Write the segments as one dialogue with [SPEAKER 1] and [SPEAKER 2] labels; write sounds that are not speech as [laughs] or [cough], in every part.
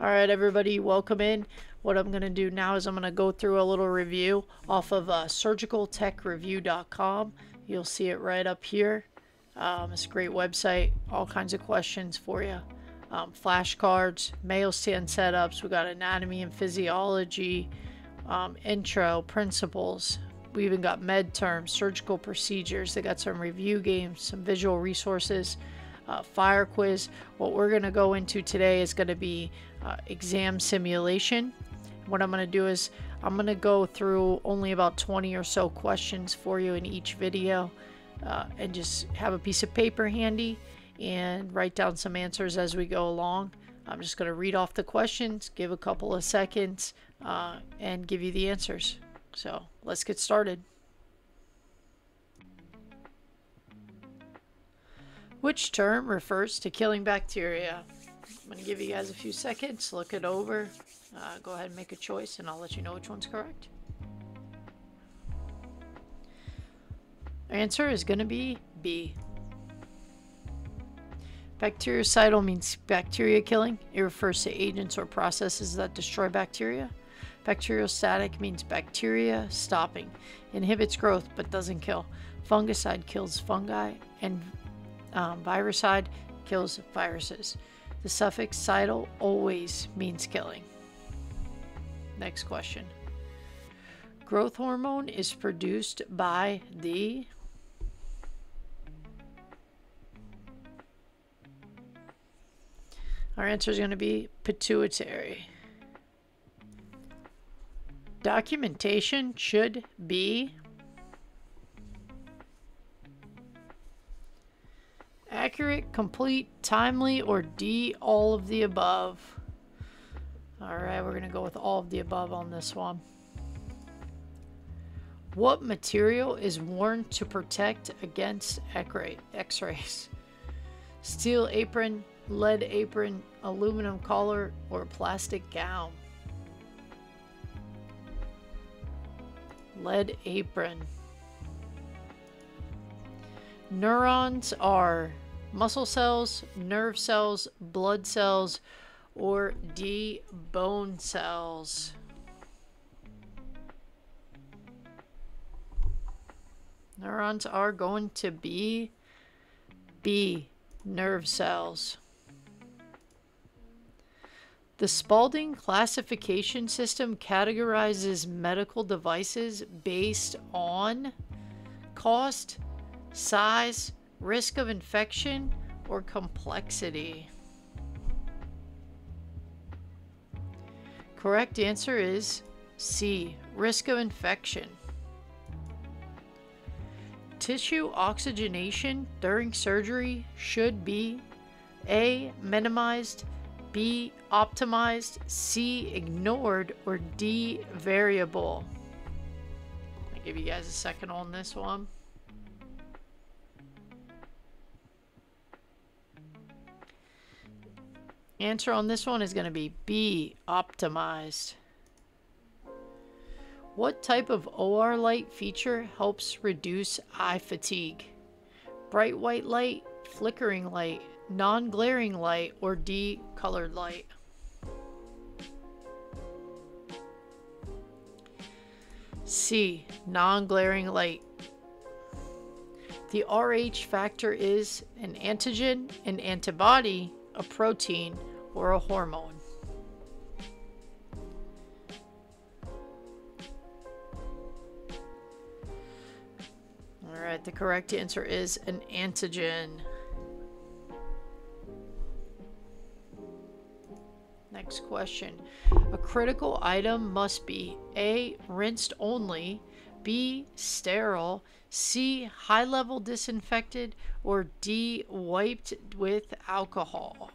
[SPEAKER 1] All right, everybody, welcome in. What I'm going to do now is I'm going to go through a little review off of uh, surgicaltechreview.com. You'll see it right up here. Um, it's a great website, all kinds of questions for you. Um, flashcards, Mayo stand setups, we got anatomy and physiology, um, intro, principles. We even got med terms, surgical procedures. They got some review games, some visual resources, uh, fire quiz. What we're going to go into today is going to be uh, exam simulation. What I'm going to do is I'm going to go through only about 20 or so questions for you in each video uh, and just have a piece of paper handy and write down some answers as we go along. I'm just going to read off the questions, give a couple of seconds, uh, and give you the answers. So let's get started. Which term refers to killing bacteria? I'm going to give you guys a few seconds, look it over, uh, go ahead and make a choice, and I'll let you know which one's correct. Answer is going to be B. Bactericidal means bacteria killing. It refers to agents or processes that destroy bacteria. Bacteriostatic means bacteria stopping. Inhibits growth but doesn't kill. Fungicide kills fungi and um, virucide kills viruses. The suffix cidal always means killing. Next question. Growth hormone is produced by the Our answer is going to be pituitary. Documentation should be accurate, complete, timely, or D, all of the above. All right, we're going to go with all of the above on this one. What material is worn to protect against x-rays? [laughs] Steel apron, lead apron, aluminum collar, or plastic gown. Lead apron. Neurons are muscle cells, nerve cells, blood cells, or D, bone cells. Neurons are going to be B, nerve cells. The Spaulding classification system categorizes medical devices based on cost, size, risk of infection, or complexity. Correct answer is C, risk of infection. Tissue oxygenation during surgery should be A, minimized, B, optimized, C, ignored, or D, variable? I'll give you guys a second on this one. Answer on this one is going to be B, optimized. What type of OR light feature helps reduce eye fatigue? Bright white light, flickering light, non-glaring light, or D, colored light. C, non-glaring light. The RH factor is an antigen, an antibody, a protein, or a hormone. All right, the correct answer is an antigen. Next question. A critical item must be A. Rinsed only, B. Sterile, C. High level disinfected, or D. Wiped with alcohol.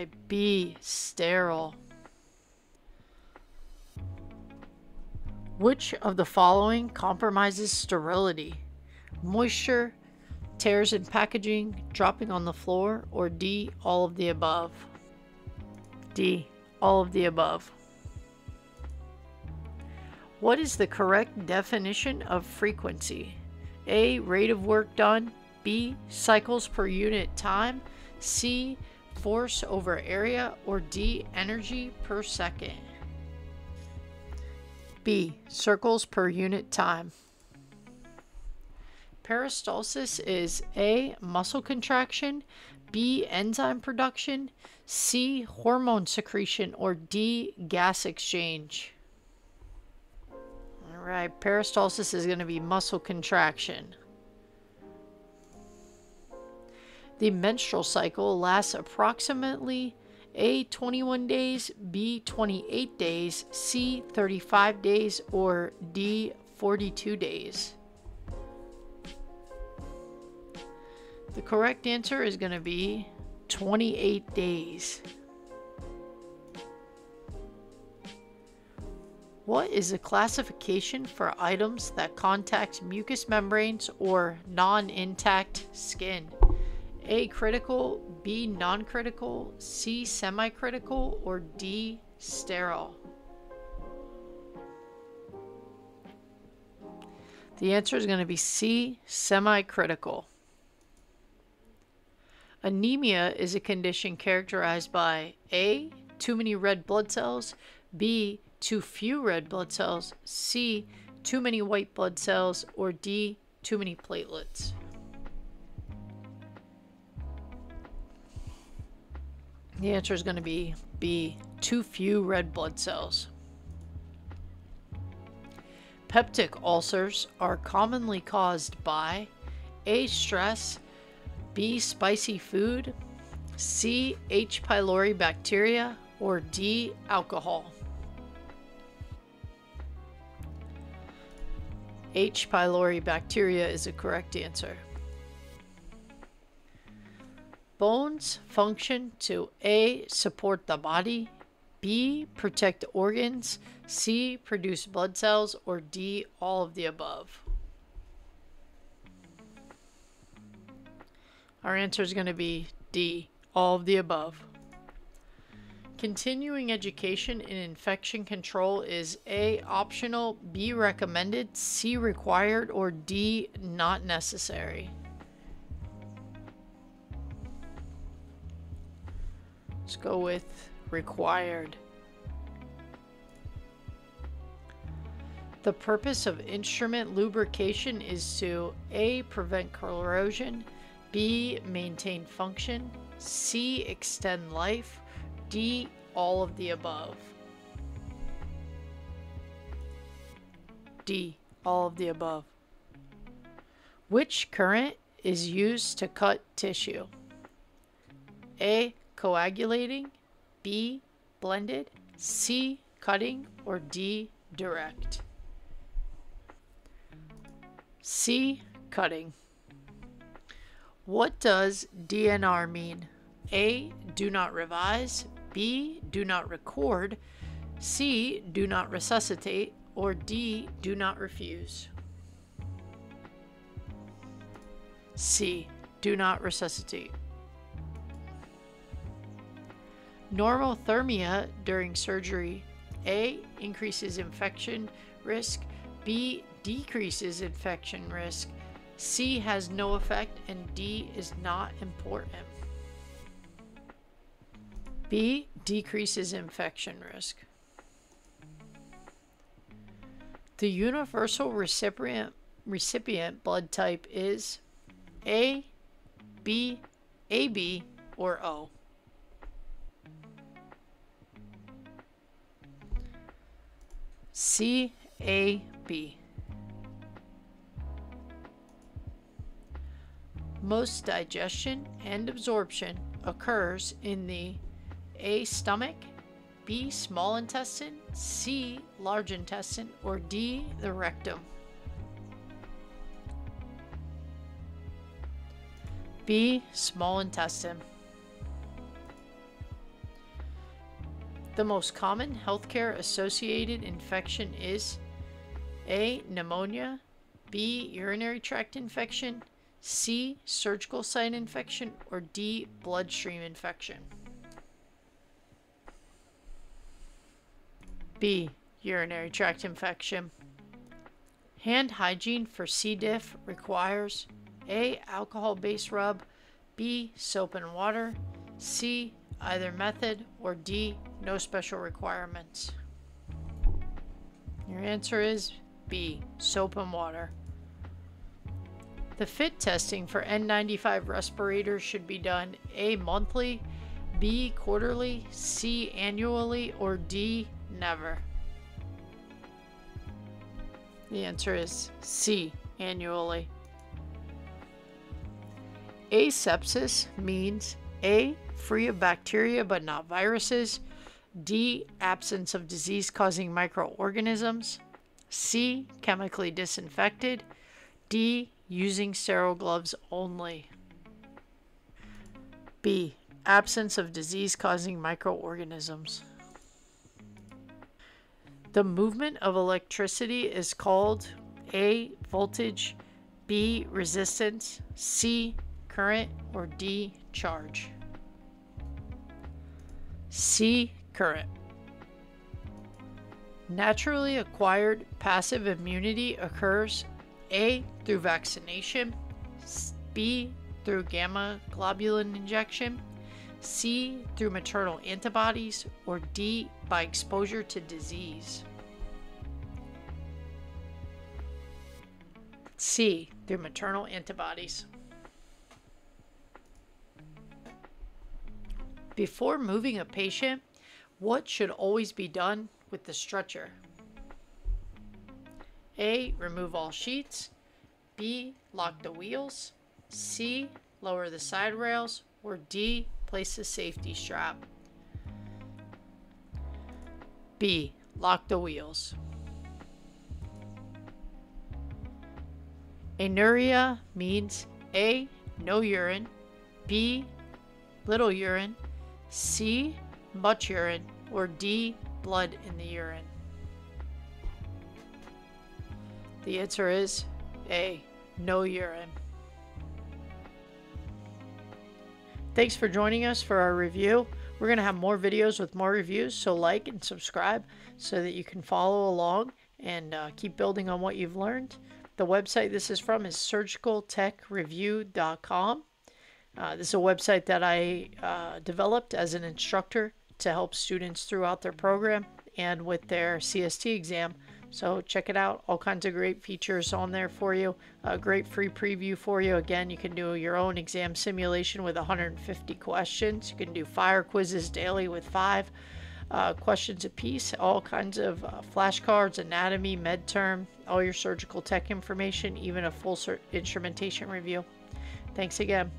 [SPEAKER 1] Alright, B. Sterile. Which of the following compromises sterility? Moisture, tears in packaging, dropping on the floor, or D, all of the above? D, all of the above. What is the correct definition of frequency? A, rate of work done, B. Cycles per unit time, C. Force over area, or D. Energy per second. B. Circles per unit time. Peristalsis is A. Muscle contraction, B. Enzyme production, C. Hormone secretion, or D. Gas exchange. All right, peristalsis is going to be muscle contraction. The menstrual cycle lasts approximately A 21 days, B 28 days, C 35 days, or D 42 days. The correct answer is going to be 28 days. What is the classification for items that contact mucous membranes or non intact skin? A. Critical, B. Non critical, C. Semi critical, or D. Sterile? The answer is going to be C. Semi critical. Anemia is a condition characterized by A. Too many red blood cells, B. Too few red blood cells, C. Too many white blood cells, or D. Too many platelets. The answer is going to be B. Too few red blood cells. Peptic ulcers are commonly caused by A. Stress, B. Spicy food, C. H. pylori bacteria, or D. Alcohol. H. pylori bacteria is the correct answer. Bones function to A. Support the body, B. Protect organs, C. Produce blood cells, or D. All of the above. Our answer is going to be D. All of the above. Continuing education in infection control is A. Optional, B. Recommended, C. Required, or D. Not necessary. Go with required. The purpose of instrument lubrication is to A. Prevent corrosion, B. Maintain function, C. Extend life, D. All of the above. D. All of the above. Which current is used to cut tissue? A coagulating, B, blended, C, cutting, or D, direct. C, cutting. What does DNR mean? A, do not revise, B, do not record, C, do not resuscitate, or D, do not refuse. C, do not resuscitate. Normothermia during surgery A increases infection risk, B decreases infection risk, C has no effect, and D is not important. B decreases infection risk. The universal recipient recipient blood type is A, B, AB, or O. CAB. Most digestion and absorption occurs in the A. stomach, B. small intestine, C. large intestine, or D. the rectum. B. small intestine. The most common healthcare associated infection is A. Pneumonia, B. Urinary tract infection, C. Surgical site infection, or D. Bloodstream infection. B. Urinary tract infection. Hand hygiene for C. diff requires A. Alcohol based rub, B. Soap and water, C. Either method, or D. No special requirements. Your answer is B. Soap and water. The fit testing for N95 respirators should be done A. Monthly, B. Quarterly, C. Annually, or D. Never. The answer is C. Annually. Asepsis means A. Free of bacteria but not viruses. D. Absence of disease causing microorganisms. C. Chemically disinfected. D. Using sterile gloves only. B. Absence of disease causing microorganisms. The movement of electricity is called A. Voltage, B. Resistance, C. Current, or D. Charge. C. Current. Naturally acquired passive immunity occurs A. through vaccination, B. through gamma globulin injection, C. through maternal antibodies, or D. by exposure to disease. C. through maternal antibodies. Before moving a patient, what should always be done with the stretcher? A. Remove all sheets. B. Lock the wheels. C. Lower the side rails. Or D. Place the safety strap. B. Lock the wheels. Anuria means A. No urine. B. Little urine. C. Much urine. Or D. Blood in the urine. The answer is A. No urine. Thanks for joining us for our review. We're going to have more videos with more reviews, so like and subscribe so that you can follow along and uh, keep building on what you've learned. The website this is from is surgicaltechreview.com. Uh, this is a website that I uh, developed as an instructor to help students throughout their program and with their CST exam. So check it out. All kinds of great features on there for you. A great free preview for you. Again, you can do your own exam simulation with 150 questions. You can do fire quizzes daily with five uh, questions apiece. All kinds of uh, flashcards, anatomy, med term, all your surgical tech information, even a full instrumentation review. Thanks again.